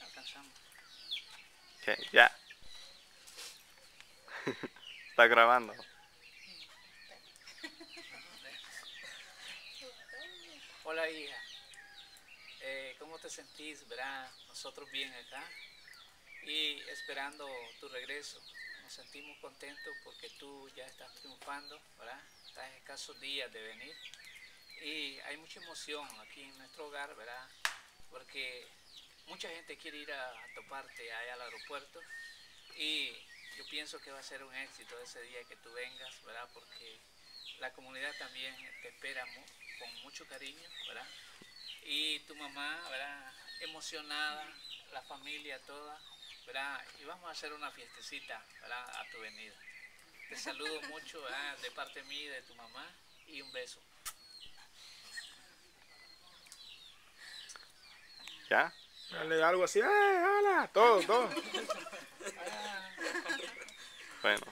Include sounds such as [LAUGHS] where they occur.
Alcanzamos. Ok, ya. [LAUGHS] Está grabando. Hola hija, Eh, ¿cómo te sentís? ¿Verdad? Nosotros bien acá y esperando tu regreso. Nos sentimos contentos porque tú ya estás triunfando, ¿verdad? Estás en escasos días de venir y hay mucha emoción aquí en nuestro hogar, ¿verdad? Porque mucha gente quiere ir a, toparte allá al aeropuerto y yo pienso que va a ser un éxito ese día que tú vengas, ¿verdad? Porque la comunidad también te espera con mucho cariño, ¿verdad? Y tu mamá, ¿verdad? Emocionada, la familia toda, ¿verdad? Y vamos a hacer una fiestecita, ¿verdad? A tu venida. Te saludo mucho, ¿verdad? De parte mía y de tu mamá y un beso. ¿Ya? Dale algo así, ¡eh, hola! Todo, todo. Bueno.